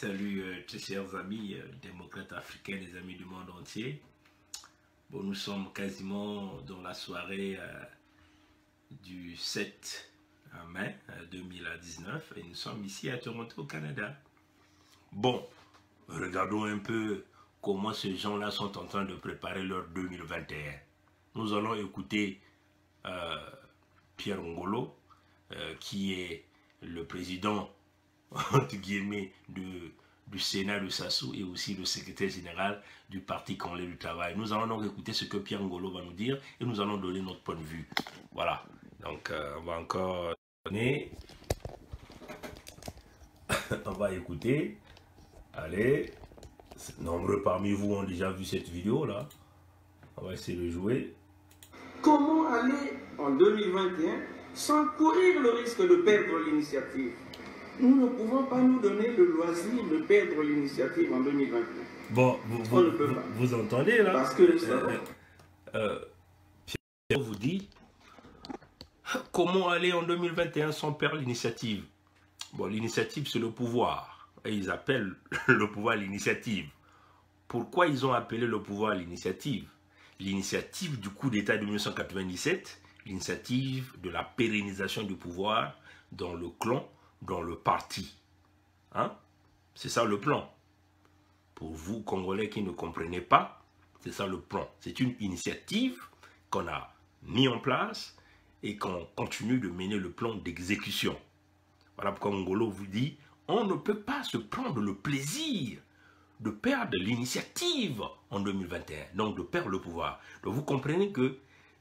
Salut euh, très chers amis euh, démocrates africains, les amis du monde entier. Bon, nous sommes quasiment dans la soirée euh, du 7 mai 2019 et nous sommes ici à Toronto, au Canada. Bon, regardons un peu comment ces gens-là sont en train de préparer leur 2021. Nous allons écouter Pierre Ngolo, qui est le président entre guillemets, du Sénat de Sassou et aussi le secrétaire général du Parti Congolais du Travail. Nous allons donc écouter ce que Pierre Ngolo va nous dire et nous allons donner notre point de vue. Voilà. Donc, euh, on va encore donner. on va écouter. Allez. Nombreux parmi vous ont déjà vu cette vidéo-là. On va essayer de jouer. Comment aller en 2021 sans courir le risque de perdre l'initiative? Nous ne pouvons pas nous donner le loisir de perdre l'initiative en 2021. Bon, vous, vous, vous, entendez là? Parce que euh, euh, Pierre vous dit comment aller en 2021 sans perdre l'initiative? Bon, l'initiative c'est le pouvoir. Et ils appellent le pouvoir l'initiative. Pourquoi ils ont appelé le pouvoir l'initiative? L'initiative du coup d'État de 1997, l'initiative de la pérennisation du pouvoir dans le clan dans le parti. Hein? C'est ça le plan. Pour vous, Congolais qui ne comprenez pas, c'est ça le plan. C'est une initiative qu'on a mis en place et qu'on continue de mener le plan d'exécution. Voilà pourquoi Ngolo vous dit, on ne peut pas se prendre le plaisir de perdre l'initiative en 2021, donc de perdre le pouvoir. Donc vous comprenez que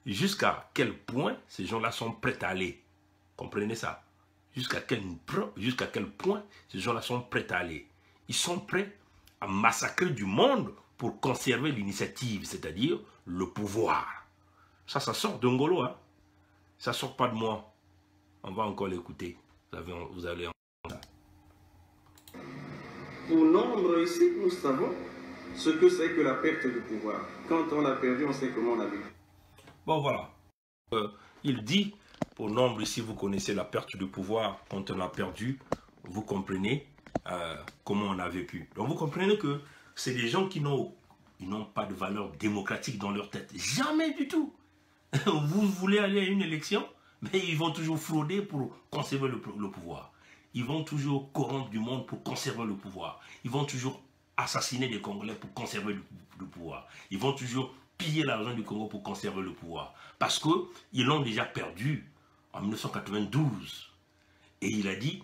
jusqu'à quel point ces gens-là sont prêts à aller. Comprenez ça Jusqu'à quel, quel point ces gens-là sont prêts à aller? Ils sont prêts à massacrer du monde pour conserver l'initiative, c'est-à-dire le pouvoir. Ça, ça sort d'Ungolo. Hein? Ça sort pas de moi. On va encore l'écouter. Vous, vous allez entendre. Pour nombre ici, nous savons ce que c'est que la perte de pouvoir. Quand on l'a perdu, on sait comment on a vécu. Bon, voilà. Euh, il dit pour nombre ici, vous connaissez la perte de pouvoir quand on l'a perdu. Vous comprenez euh, comment on a vécu. Donc vous comprenez que c'est des gens qui n'ont pas de valeur démocratique dans leur tête. Jamais du tout. Vous voulez aller à une élection, mais ils vont toujours frauder pour conserver le, pouvoir. Ils vont toujours corrompre du monde pour conserver le pouvoir. Ils vont toujours assassiner des Congolais pour conserver le, pouvoir. Ils vont toujours piller l'argent du Congo pour conserver le pouvoir. Parce qu'ils l'ont déjà perdu en 1992. Et il a dit,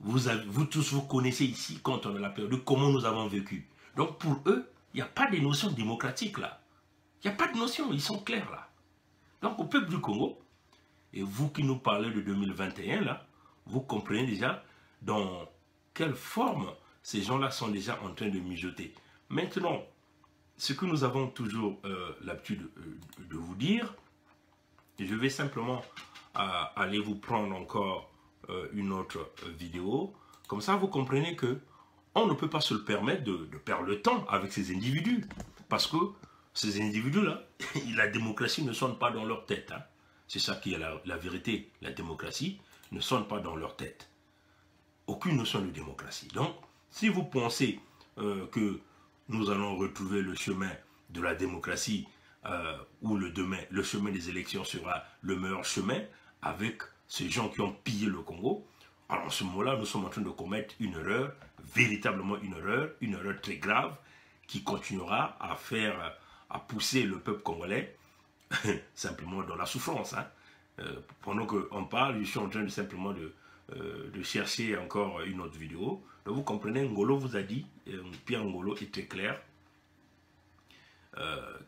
vous, vous tous vous connaissez ici, quand on a la période, comment nous avons vécu. Donc pour eux, il n'y a pas de notion démocratique là. Il n'y a pas de notion, ils sont clairs là. Donc au peuple du Congo, et vous qui nous parlez de 2021 là, vous comprenez déjà dans quelle forme ces gens-là sont déjà en train de mijoter. Maintenant, ce que nous avons toujours euh, l'habitude euh, de vous dire, je vais simplement aller vous prendre encore euh, une autre vidéo. Comme ça, vous comprenez que on ne peut pas se le permettre de, perdre le temps avec ces individus. Parce que ces individus-là, la démocratie ne sonne pas dans leur tête. Hein. C'est ça qui est la, vérité. La démocratie ne sonne pas dans leur tête. Aucune notion de démocratie. Donc, si vous pensez euh, que nous allons retrouver le chemin de la démocratie euh, ou le demain, le chemin des élections sera le meilleur chemin, avec ces gens qui ont pillé le Congo, alors en ce moment-là, nous sommes en train de commettre une erreur, véritablement une erreur, une erreur très grave, qui continuera à faire, à pousser le peuple congolais simplement dans la souffrance. Hein. Euh, pendant qu'on parle, je suis en train de simplement de, euh, de chercher encore une autre vidéo. Donc vous comprenez, Ngolo vous a dit, euh, Pierre Ngolo très clair,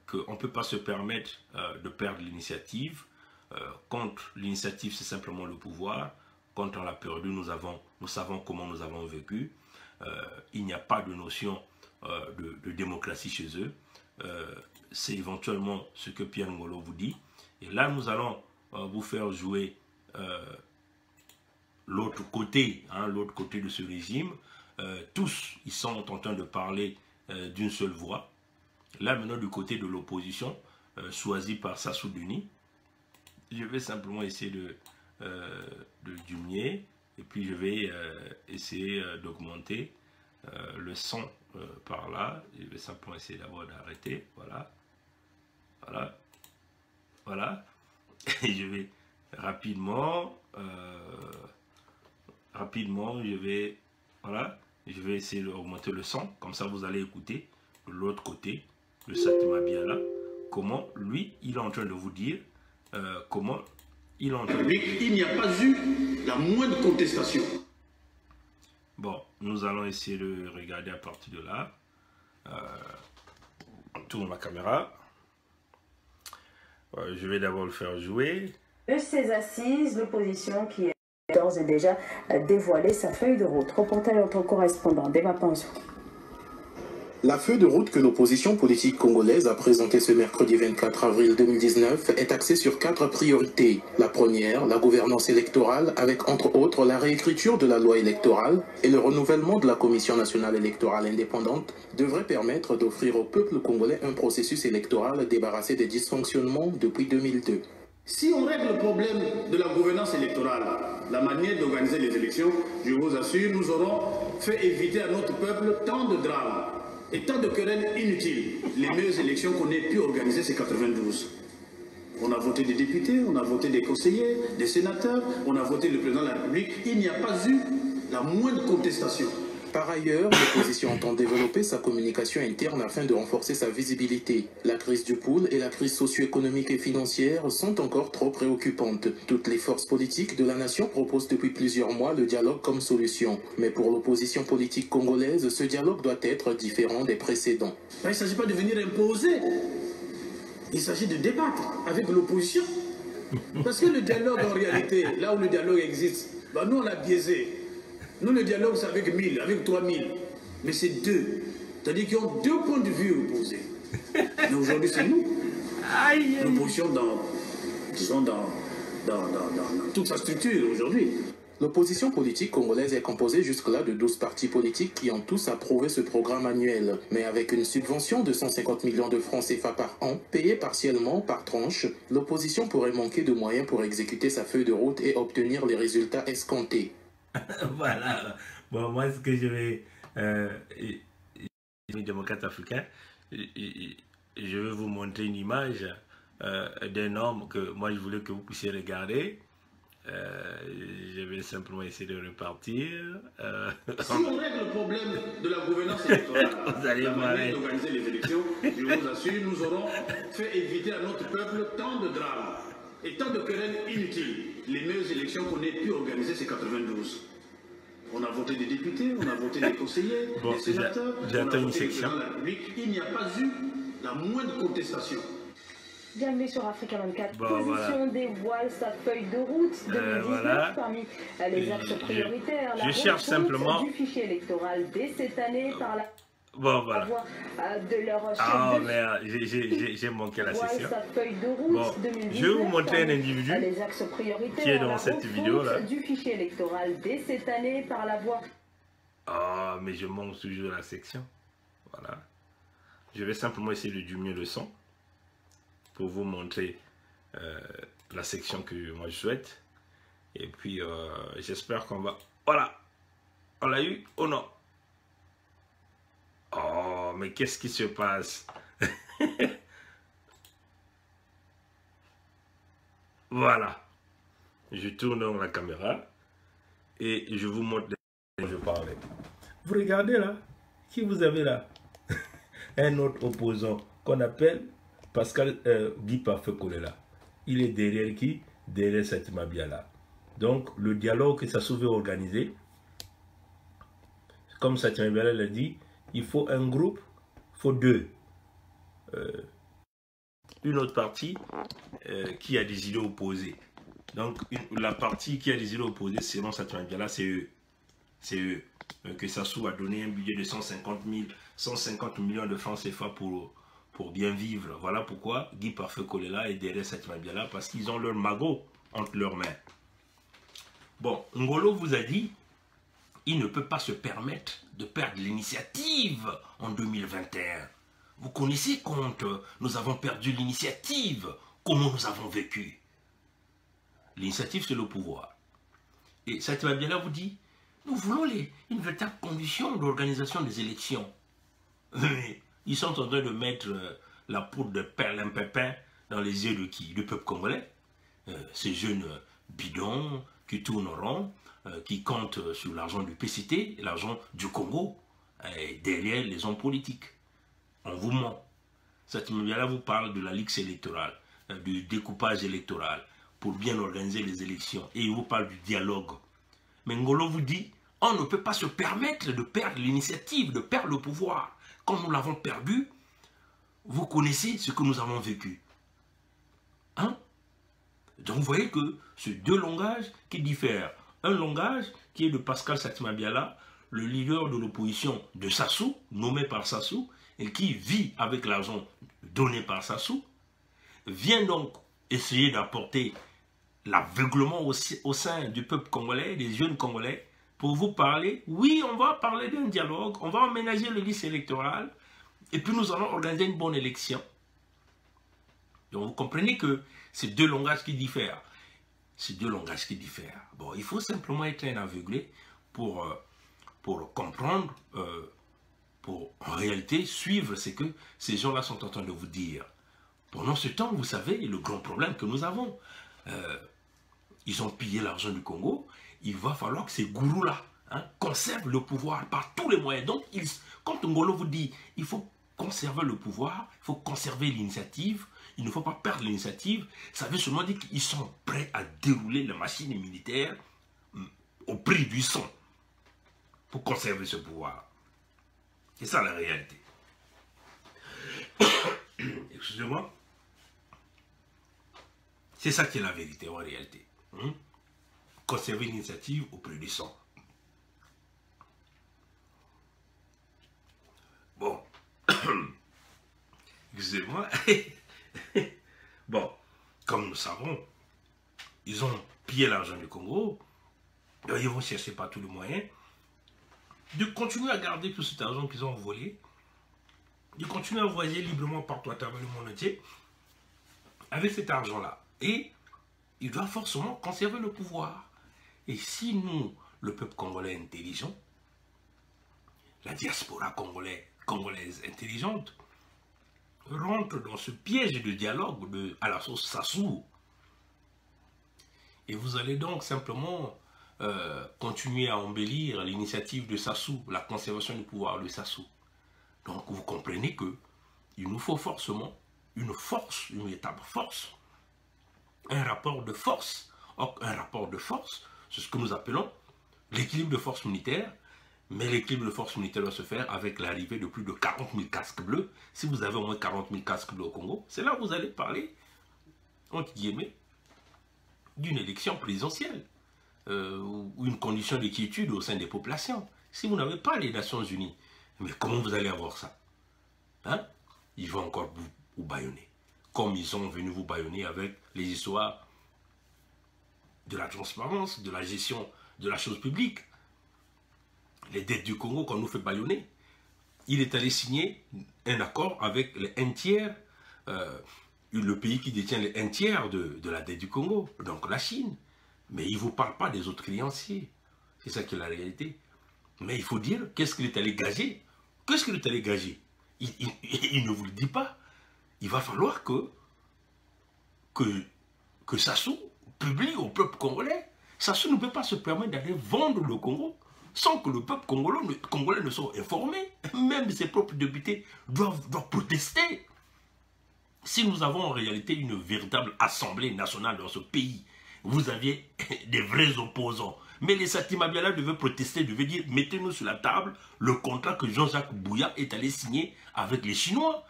qu'on ne peut pas se permettre de perdre l'initiative, euh, l'initiative, c'est simplement le pouvoir. On l'a perdu, nous, nous savons comment nous avons vécu. Euh, il n'y a pas de notion euh, de, démocratie chez eux. c'est éventuellement ce que Pierre Ngolo vous dit. Et là, nous allons vous faire jouer l'autre côté, hein, l'autre côté de ce régime. tous, ils sont en train de parler d'une seule voix. Là, maintenant, du côté de l'opposition, choisie par Sassou Denis, je vais simplement essayer de, euh, et puis je vais euh, essayer euh, d'augmenter le son par là. Je vais simplement essayer d'abord d'arrêter. Voilà. Voilà. Voilà. Et je vais rapidement, rapidement, je vais, voilà, je vais essayer d'augmenter le son. Comme ça, vous allez écouter de l'autre côté, le Satima là comment lui, il est en train de vous dire euh, comment il est en train de Il n'y a pas eu la moindre contestation. Bon, nous allons essayer de regarder à partir de là. Euh, on tourne la caméra. Euh, je vais d'abord le faire jouer. De ces assises, l'opposition qui a d'ores et déjà dévoilé sa feuille de route. Reportage en tant correspondant. Débat Pension. La feuille de route que l'opposition politique congolaise a présentée ce mercredi 24 avril 2019 est axée sur quatre priorités. La première, la gouvernance électorale, avec entre autres la réécriture de la loi électorale et le renouvellement de la Commission nationale électorale indépendante, devrait permettre d'offrir au peuple congolais un processus électoral débarrassé des dysfonctionnements depuis 2002. Si on règle le problème de la gouvernance électorale, la manière d'organiser les élections, je vous assure, nous aurons fait éviter à notre peuple tant de drames et tant de querelles inutiles. Les meilleures élections qu'on ait pu organiser, c'est 92. On a voté des députés, on a voté des conseillers, des sénateurs, on a voté le président de la République. Il n'y a pas eu la moindre contestation. Par ailleurs, l'opposition entend développer sa communication interne afin de renforcer sa visibilité. La crise du pool et la crise socio-économique et financière sont encore trop préoccupantes. Toutes les forces politiques de la nation proposent depuis plusieurs mois le dialogue comme solution. Mais pour l'opposition politique congolaise, ce dialogue doit être différent des précédents. Il ne s'agit pas de venir imposer. Il s'agit de débattre avec l'opposition. Parce que le dialogue, en réalité, là où le dialogue existe, bah, nous, on l'a biaisé. Nous, le dialogue, c'est avec 1000, avec 3000. Mais c'est deux. C'est-à-dire qu'ils ont deux points de vue opposés. Mais aujourd'hui, c'est nous. L'opposition dans, disons, dans, dans, dans, toute sa structure aujourd'hui. L'opposition politique congolaise est composée jusque-là de 12 partis politiques qui ont tous approuvé ce programme annuel. Mais avec une subvention de 150 millions de francs CFA par an, payée partiellement par tranche, l'opposition pourrait manquer de moyens pour exécuter sa feuille de route et obtenir les résultats escomptés. voilà. Bon, moi, ce que je vais... Euh, démocrate africain, je vais vous montrer une image euh, d'un homme que moi, je voulais que vous puissiez regarder. Euh, je vais simplement essayer de repartir. Euh, si on règle le problème de la gouvernance électorale, vous allez la manière d'organiser les élections, je vous assure, nous aurons fait éviter à notre peuple tant de drames et tant de querelles inutiles. Les meilleures élections qu'on ait pu organiser, c'est 92. On a voté des députés, on a voté des conseillers, des sénateurs, on a voté une section. de la République. Il n'y a pas eu la moindre contestation. Bienvenue sur Africa 24. Bon, Position dévoile sa feuille de route 2019 euh, voilà. parmi les axes prioritaires. Je, la je cherche simplement du fichier électoral dès cette année par la Bon, voilà. Ah, merde, j'ai manqué la session. Bon, je vais vous montrer un individu qui est dans cette vidéo-là. du fichier électoral dès cette année par la voie... Ah, mais je manque toujours la section. Voilà. Je vais simplement essayer de diminuer le son pour vous montrer euh, la section que moi je souhaite. Et puis, euh, j'espère qu'on va... Voilà. On l'a eu ou non? Oh, mais qu'est-ce qui se passe? Voilà. Je tourne la caméra et je vous montre je parlais. Vous regardez là? Qui vous avez là? Un autre opposant qu'on appelle Pascal euh, Guy là. Il est derrière qui? Derrière cette Biala. Donc, le dialogue que ça se organiser, comme Satima Biala l'a dit, il faut un groupe, il faut deux. Euh, une autre partie euh, qui a des idées opposées. Donc, la partie qui a des idées opposées, selon là c'est eux. C'est eux. Euh, que ça soit donner un budget de 150, 000, 150 millions de francs CFA pour, pour bien vivre. Voilà pourquoi Guy Parfait là est derrière parce qu'ils ont leur magot entre leurs mains. Bon, Ngolo vous a dit il ne peut pas se permettre de perdre l'initiative en 2021. Vous connaissez compte, nous avons perdu l'initiative, comment nous avons vécu. L'initiative, c'est le pouvoir. Et Satima là vous dit, Nous voulons les, une véritable condition d'organisation des élections. ils sont en train de mettre euh, la poudre de perlimpépin dans les yeux de qui? Du peuple congolais? Euh, ces jeunes bidons qui tournent en rond, euh, qui comptent sur l'argent du PCT, l'argent du Congo, et derrière les hommes politiques. On vous ment. Cette là vous parle de la ligue électorale, du découpage électoral, pour bien organiser les élections. Et il vous parle du dialogue. Mais Ngolo vous dit, on ne peut pas se permettre de perdre l'initiative, de perdre le pouvoir. Quand nous l'avons perdu, vous connaissez ce que nous avons vécu. Hein? Donc vous voyez que ce deux langages qui diffèrent. Un langage qui est de Pascal Biala, le leader de l'opposition de Sassou, nommé par Sassou, et qui vit avec l'argent donné par Sassou, vient donc essayer d'apporter l'aveuglement au, au sein du peuple congolais, des jeunes congolais, pour vous parler. Oui, on va parler d'un dialogue, on va aménager le liste électoral, et puis nous allons organiser une bonne élection. Donc vous comprenez que c'est deux langages qui diffèrent. C'est deux langages qui diffèrent. Bon, il faut simplement être un aveuglé pour, euh, pour comprendre, euh, pour en réalité suivre ce que ces gens-là sont en train de vous dire. Pendant ce temps, vous savez, le grand problème que nous avons, euh, ils ont pillé l'argent du Congo, il va falloir que ces gourous-là hein, conservent le pouvoir par tous les moyens. Donc, quand Ngolo vous dit il faut conserver le pouvoir, il faut conserver l'initiative, il ne faut pas perdre l'initiative, ça veut seulement dire qu'ils sont prêts à dérouler la machine militaire mm, au prix du sang pour conserver ce pouvoir. C'est ça la réalité. Excusez-moi. C'est ça qui est la vérité en réalité. Hein? Conserver l'initiative au prix du sang. Bon. Excusez-moi. bon, comme nous savons, ils ont pillé l'argent du Congo. Ils vont chercher par tous les moyens de continuer à garder tout cet argent qu'ils ont volé, de continuer à voyager librement partout à travers le monde entier avec cet argent-là. Et il doit forcément conserver le pouvoir. Et si nous, le peuple congolais intelligent, la diaspora congolaise intelligente, rentre dans ce piège de dialogue de, à la sauce Sassou, et vous allez donc simplement euh, continuer à embellir l'initiative de Sassou, la conservation du pouvoir de Sassou. Donc vous comprenez que il nous faut forcément une force, une véritable force, un rapport de force. Or, un rapport de force, c'est ce que nous appelons l'équilibre de force militaire, mais l'équilibre de force militaire doit se faire avec l'arrivée de plus de 40 000 casques bleus. Si vous avez au moins 40 000 casques bleus au Congo, c'est là où vous allez parler, entre guillemets, d'une élection présidentielle euh, ou une condition d'inquiétude au sein des populations. Si vous n'avez pas les Nations Unies, mais comment vous allez avoir ça hein? Ils vont encore vous, vous baïonner. Comme ils sont venus vous baïonner avec les histoires de la transparence, de la gestion de la chose publique. Les dettes du Congo qu'on nous fait baïonner. Il est allé signer un accord avec un tiers, euh, le pays qui détient les un tiers de, de la dette du Congo, donc la Chine. Mais il ne vous parle pas des autres créanciers. C'est ça qui est la réalité. Mais il faut dire, qu'est-ce qu'il est allé gager? Qu'est-ce qu'il est allé gager? Il, ne vous le dit pas. Il va falloir que, que, que Sassou publie au peuple congolais. Sassou ne peut pas se permettre d'aller vendre le Congo sans que le peuple congolais, ne soit informé. Même ses propres députés doivent, protester. Si nous avons en réalité une véritable assemblée nationale dans ce pays, vous aviez des vrais opposants. Mais les Satima Biala devaient protester, devaient dire mettez-nous sur la table le contrat que Jean-Jacques Bouya est allé signer avec les Chinois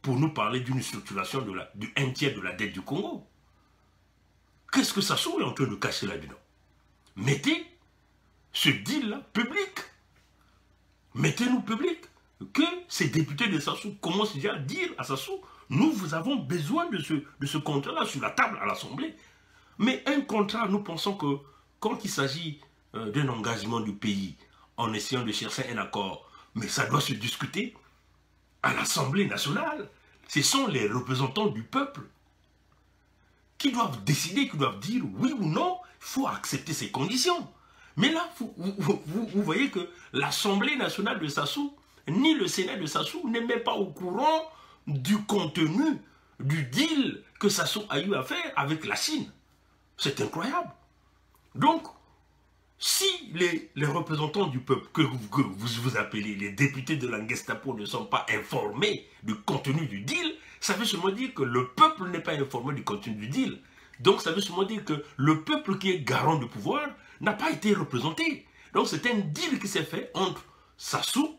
pour nous parler d'une structuration de du un tiers de la dette du Congo. Qu'est-ce que Sassou est en train de cacher là-dedans? Mettez ce deal-là public. Mettez-nous public. Que ces députés de Sassou commencent déjà à dire à Sassou nous, vous avons besoin de ce, de ce contrat-là sur la table à l'Assemblée. Mais un contrat, nous pensons que quand il s'agit euh, d'un engagement du pays, en essayant de chercher un accord, mais ça doit se discuter à l'Assemblée nationale. Ce sont les représentants du peuple qui doivent décider, qui doivent dire oui ou non, il faut accepter ces conditions. Mais là, vous, voyez que l'Assemblée nationale de Sassou, ni le Sénat de Sassou, n'est même pas au courant du contenu du deal que Sassou a eu à faire avec la Chine. C'est incroyable. Donc, si les, représentants du peuple, que, vous, vous appelez les députés de la Gestapo, ne sont pas informés du contenu du deal, ça veut seulement dire que le peuple n'est pas informé du contenu du deal. Donc ça veut seulement dire que le peuple qui est garant du pouvoir n'a pas été représenté. Donc c'est un deal qui s'est fait entre Sassou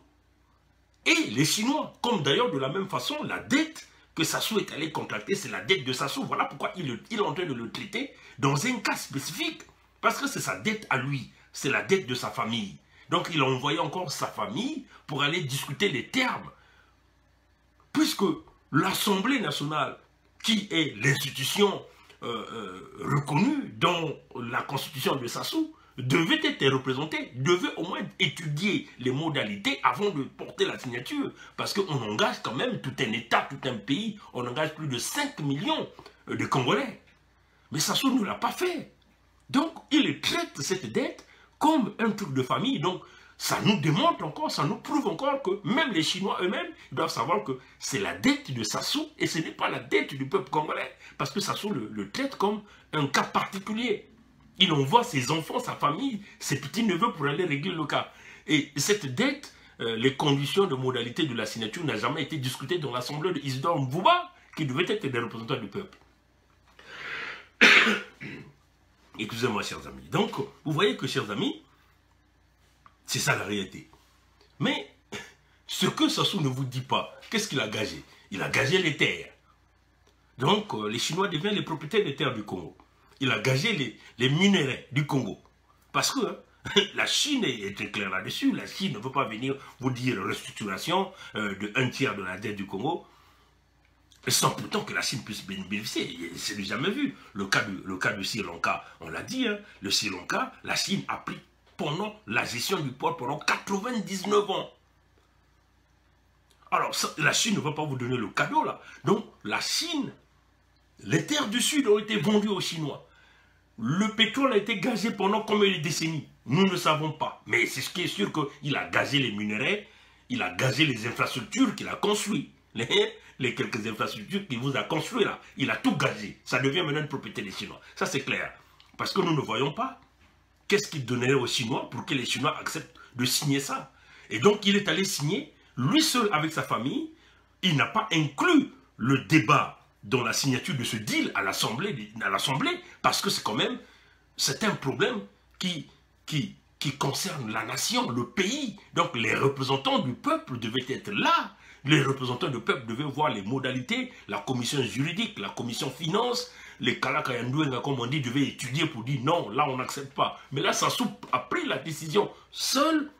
et les Chinois. Comme d'ailleurs de la même façon, la dette que Sassou est allé contracter, c'est la dette de Sassou. Voilà pourquoi il, il est en train de le traiter dans un cas spécifique. Parce que c'est sa dette à lui, c'est la dette de sa famille. Donc il a envoyé encore sa famille pour aller discuter les termes. Puisque l'Assemblée nationale, qui est l'institution euh, euh, reconnue dans la constitution de Sassou, devait être représentée, devait au moins étudier les modalités avant de porter la signature. Parce qu'on engage quand même tout un État, tout un pays, on engage plus de 5 millions de Congolais. Mais Sassou ne l'a pas fait. Donc, il traite cette dette comme un truc de famille. Donc, ça nous démontre encore, ça nous prouve encore que même les Chinois eux-mêmes doivent savoir que c'est la dette de Sassou et ce n'est pas la dette du peuple congolais. Parce que Sassou le, traite comme un cas particulier. Il envoie ses enfants, sa famille, ses petits-neveux pour aller régler le cas. Et cette dette, euh, les conditions de modalité de la signature n'ont jamais été discutées dans l'Assemblée de Isidore Mbouba, qui devait être des représentants du peuple. Excusez-moi, chers amis. Donc, vous voyez que, chers amis, c'est ça la réalité. Mais ce que Sassou ne vous dit pas, qu'est-ce qu'il a gagé? Il a gagé les terres. Donc euh, les Chinois deviennent les propriétaires des terres du Congo. Il a gagé les, les minerais du Congo. Parce que hein, la Chine est très claire là-dessus. La Chine ne veut pas venir vous dire restructuration euh, de un tiers de la dette du Congo sans pourtant que la Chine puisse bénéficier. C'est jamais vu. Le cas, du, le cas du Sri Lanka, on l'a dit, hein, le Sri Lanka, la Chine a pris pendant la gestion du port pendant 99 ans. Alors, la Chine ne va pas vous donner le cadeau, là. Donc, la Chine, les terres du Sud ont été vendues aux Chinois. Le pétrole a été gazé pendant combien de décennies? Nous ne savons pas. Mais c'est ce qui est sûr qu'il a gazé les minerais, il a gazé les infrastructures qu'il a construites. Les, les quelques infrastructures qu'il vous a construites là. Il a tout gazé. Ça devient maintenant une propriété des Chinois. Ça, c'est clair. Parce que nous ne voyons pas qu'est-ce qu'il donnerait aux Chinois pour que les Chinois acceptent de signer ça? Et donc, il est allé signer, lui seul avec sa famille, il n'a pas inclus le débat dans la signature de ce deal à l'Assemblée, parce que c'est quand même, c'est un problème qui, qui, qui concerne la nation, le pays. Donc les représentants du peuple devaient être là. Les représentants du peuple devaient voir les modalités, la commission juridique, la commission finance, les Kalakayandouenga, comme on dit, devaient étudier pour dire non, là on n'accepte pas. Mais là, Sassou a pris la décision seul.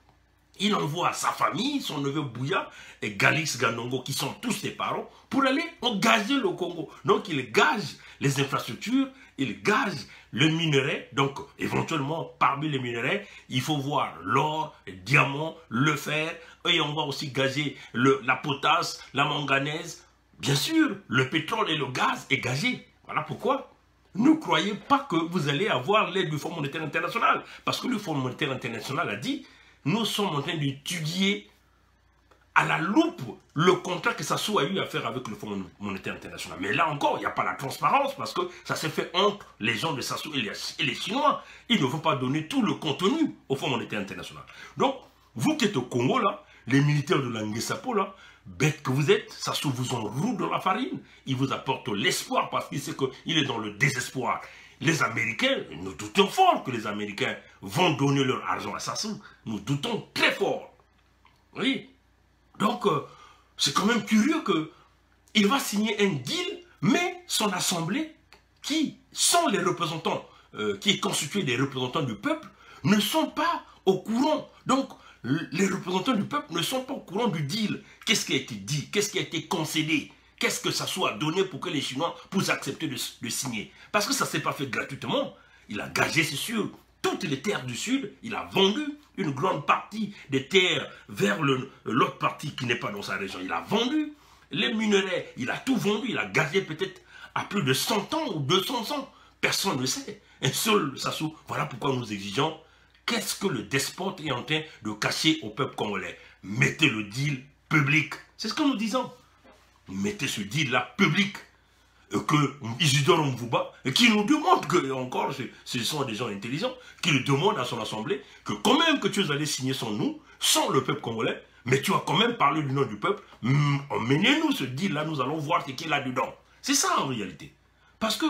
Il envoie sa famille, son neveu Bouya et Galix Ganongo, qui sont tous ses parents, pour aller engager le Congo. Donc il gage les infrastructures, il gage le minerai. Donc éventuellement, parmi les minerais, il faut voir l'or, le diamant, le fer, et on va aussi gager la potasse, la manganèse. Bien sûr, le pétrole et le gaz est gagé. Voilà pourquoi ne croyez pas que vous allez avoir l'aide du Fonds monétaire international. Parce que le Fonds monétaire international a dit, nous sommes en train d'étudier à la loupe le contrat que Sassou a eu à faire avec le Fonds monétaire international. Mais là encore, il n'y a pas la transparence parce que ça s'est fait entre les gens de Sassou et les, Chinois. Ils ne vont pas donner tout le contenu au Fonds monétaire international. Donc, vous qui êtes au Congo, les militaires de l'Anguessapo, là, bête que vous êtes, ça se vous enroule dans la farine. Il vous apporte l'espoir parce qu'il sait qu'il est dans le désespoir. Les Américains, nous doutons fort que les Américains vont donner leur argent à Sassou. Nous doutons très fort. Oui. Donc, euh, c'est quand même curieux que il va signer un deal, mais son assemblée, qui sont les représentants, euh, qui est constituée des représentants du peuple, ne sont pas au courant. Donc, les représentants du peuple ne sont pas au courant du deal. Qu'est-ce qui a été dit? Qu'est-ce qui a été concédé? Qu'est-ce que ça soit donné pour que les Chinois puissent accepter de, signer? Parce que ça ne s'est pas fait gratuitement. Il a gagé, c'est sûr, toutes les terres du Sud. Il a vendu une grande partie des terres vers l'autre partie qui n'est pas dans sa région. Il a vendu les minerais. Il a tout vendu. Il a gagé peut-être à plus de 100 ans ou 200 ans. Personne ne sait. Un seul Sassou. Voilà pourquoi nous exigeons qu'est-ce que le despote est en train de cacher au peuple congolais? Mettez le deal public. C'est ce que nous disons. Mettez ce deal-là public. Et que Isidore Mvouba, qui nous demande que, encore, ce sont des gens intelligents, qui le demandent à son assemblée, que quand même que tu allais signer sans nous, sans le peuple congolais, mais tu as quand même parlé du nom du peuple, emmenez-nous ce deal-là, nous allons voir ce qu'il y a dedans. C'est ça en réalité. Parce que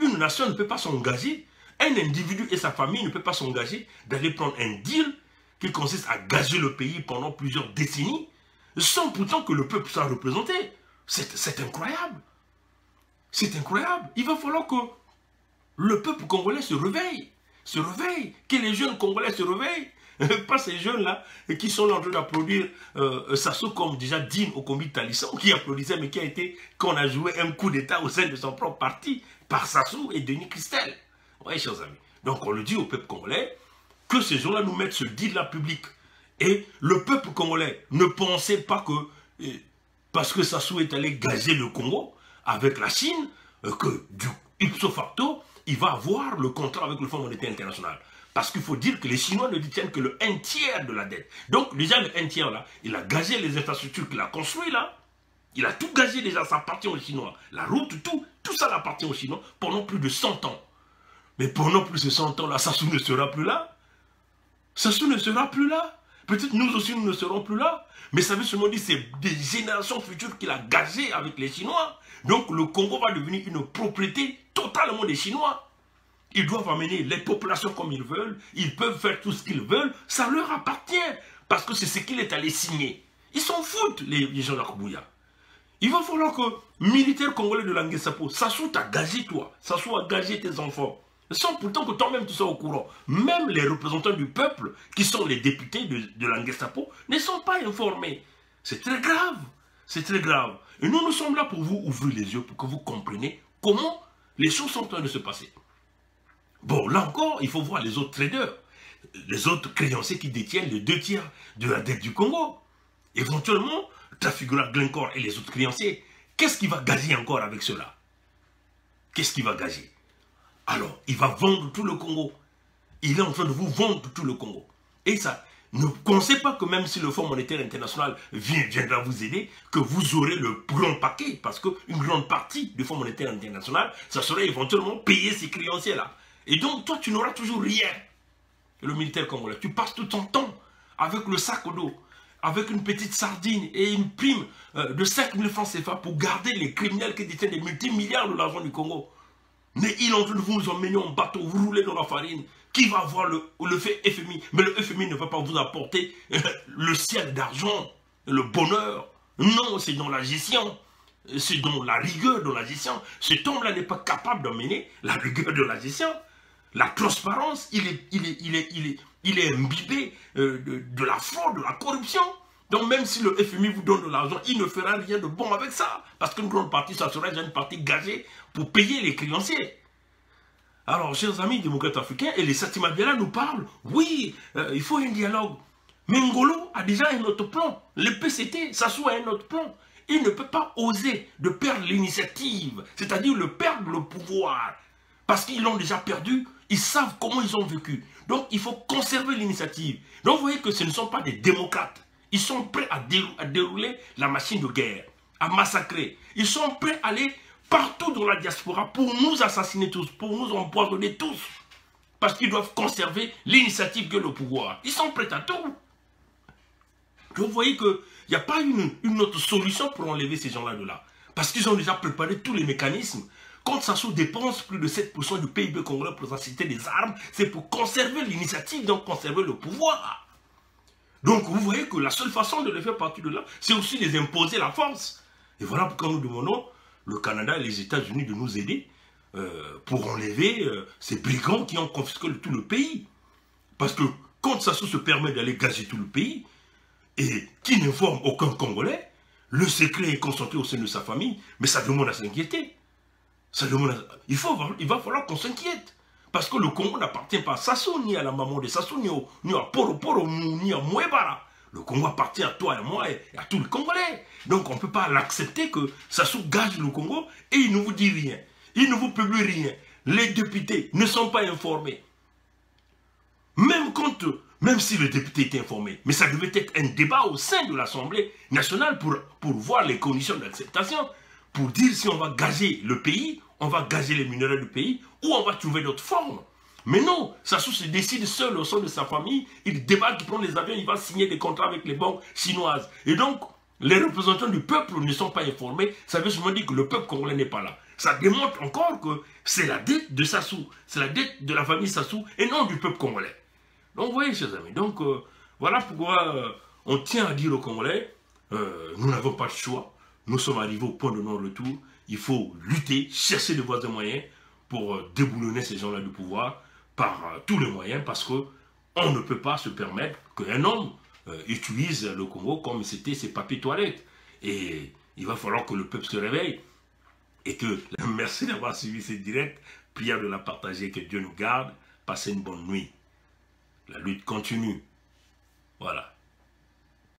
une nation ne peut pas s'engager, un individu et sa famille ne peuvent pas s'engager d'aller prendre un deal qui consiste à gager le pays pendant plusieurs décennies, sans pourtant que le peuple soit représenté. C'est incroyable. C'est incroyable. Il va falloir que le peuple congolais se réveille. Se réveille. Que les jeunes congolais se réveillent. Pas ces jeunes-là qui sont en train d'applaudir euh, Sassou comme déjà digne au comité Talisson, qui applaudissait, mais qui a été, qu'on a joué un coup d'État au sein de son propre parti par Sassou et Denis Christel. Oui, chers amis. Donc on le dit au peuple congolais que ces gens-là nous mettent ce deal-là public. Et le peuple congolais ne pensait pas que, euh, parce que Sassou est allé gazer le Congo avec la Chine, euh, que du ipso facto, il va avoir le contrat avec le Fonds monétaire international. Parce qu'il faut dire que les Chinois ne détiennent que le 1 tiers de la dette. Donc déjà le 1 tiers là, il a gagé les infrastructures qu'il a construites là. Il a tout gagé déjà, ça appartient aux Chinois. La route, tout, tout ça appartient aux Chinois pendant plus de 100 ans. Mais pendant plus de 100 ans là, Sassou ne sera plus là. Sassou ne sera plus là. Peut-être nous aussi nous ne serons plus là. Mais ça veut seulement dire que c'est des générations futures qu'il a gagées avec les Chinois. Donc le Congo va devenir une propriété totalement des Chinois. Ils doivent amener les populations comme ils veulent. Ils peuvent faire tout ce qu'ils veulent. Ça leur appartient. Parce que c'est ce qu'il est allé signer. Ils s'en foutent, les, gens d'Akbouya. Il va falloir que militaire congolais de l'Anguessapo, Sassou t'a gagé toi. Sassou a gagé tes enfants. Sans pourtant que toi-même tu sois au courant. Même les représentants du peuple, qui sont les députés de, de ne sont pas informés. C'est très grave. C'est très grave. Et nous, nous sommes là pour vous ouvrir les yeux, pour que vous compreniez comment les choses sont en train de se passer. Bon, là encore, il faut voir les autres traders, les autres créanciers qui détiennent les deux tiers de la dette du Congo. Éventuellement, Trafigura, Glencore et les autres créanciers, qu'est-ce qui va gager encore avec cela? Qu'est-ce qui va gager? Alors, il va vendre tout le Congo. Il est en train de vous vendre tout le Congo. Et ça, ne pensez pas que même si le Fonds monétaire international viendra vous aider, que vous aurez le grand paquet, parce qu'une grande partie du Fonds monétaire international, ça serait éventuellement payer ces créanciers-là. Et donc, toi, tu n'auras toujours rien. le militaire congolais, tu passes tout ton temps avec le sac au dos, avec une petite sardine et une prime euh, de 5000 francs CFA pour garder les criminels qui détiennent des multimilliards de l'argent du Congo. Mais il est en train de vous emmener en bateau, vous roulez dans la farine. Qui va voir le, fait FMI? Mais le FMI ne va pas vous apporter euh, le ciel d'argent, le bonheur. Non, c'est dans la gestion c'est dans la rigueur de la gestion. Cet homme-là n'est pas capable d'emmener la rigueur de la gestion. La transparence, il est, il est, il est, il est, il est imbibé euh, de, la fraude, de la corruption. Donc même si le FMI vous donne de l'argent, il ne fera rien de bon avec ça. Parce qu'une grande partie, ça sera déjà une partie gagée pour payer les créanciers. Alors, chers amis démocrates africains, et les Satimadiala nous parlent, oui, euh, il faut un dialogue. Mais Ngolo a déjà un autre plan. Le PCT, ça soit un autre plan. Il ne peut pas oser de perdre l'initiative, c'est-à-dire le perdre le pouvoir. Parce qu'ils l'ont déjà perdu, ils savent comment ils ont vécu. Donc il faut conserver l'initiative. Donc vous voyez que ce ne sont pas des démocrates. Ils sont prêts à, dérouler la machine de guerre, à massacrer. Ils sont prêts à aller partout dans la diaspora pour nous assassiner tous, pour nous empoisonner tous. Parce qu'ils doivent conserver l'initiative que le pouvoir. Ils sont prêts à tout. Vous voyez qu'il n'y a pas une, autre solution pour enlever ces gens-là de là. Parce qu'ils ont déjà préparé tous les mécanismes quand Sassou dépense plus de 7% du PIB congolais pour acheter des armes, c'est pour conserver l'initiative, donc conserver le pouvoir. Donc vous voyez que la seule façon de les faire partir de là, c'est aussi les imposer la force. Et voilà pourquoi nous demandons le Canada et les États-Unis de nous aider euh, pour enlever euh, ces brigands qui ont confisqué tout le pays. Parce que quand Sassou se permet d'aller gazer tout le pays, et qui n'informe aucun Congolais, le secret est concentré au sein de sa famille, mais ça demande à s'inquiéter il, faut, il va falloir qu'on s'inquiète. Parce que le Congo n'appartient pas à Sassou, ni à la maman de Sassou, ni, ni à Poro ni à Mouebara. Le Congo appartient à toi et à moi et à tous les Congolais. Donc on ne peut pas l'accepter que Sassou gage le Congo et il ne vous dit rien. Il ne vous publie rien. Les députés ne sont pas informés. même quand, même si le député était informé, mais ça devait être un débat au sein de l'Assemblée nationale pour, pour voir les conditions d'acceptation, pour dire si on va gager le pays, on va gager les minéraux du pays, ou on va trouver d'autres formes. Mais non, Sassou se décide seul au sein de sa famille, il débat, il prend les avions, il va signer des contrats avec les banques chinoises. Et donc, les représentants du peuple ne sont pas informés, ça veut seulement dire que le peuple congolais n'est pas là. Ça démontre encore que c'est la dette de Sassou, c'est la dette de la famille Sassou et non du peuple congolais. Donc, vous voyez, chers amis, donc, euh, voilà pourquoi euh, on tient à dire aux Congolais, euh, nous n'avons pas de choix, nous sommes arrivés au point de non-retour, il faut lutter, chercher de voies et moyens pour déboulonner ces gens-là du pouvoir par tous les moyens, parce que on ne peut pas se permettre qu'un homme utilise le Congo comme c'était ses papiers toilettes. Et il va falloir que le peuple se réveille et que, merci d'avoir suivi ce direct, prière de la partager, que Dieu nous garde, passez une bonne nuit. La lutte continue. Voilà.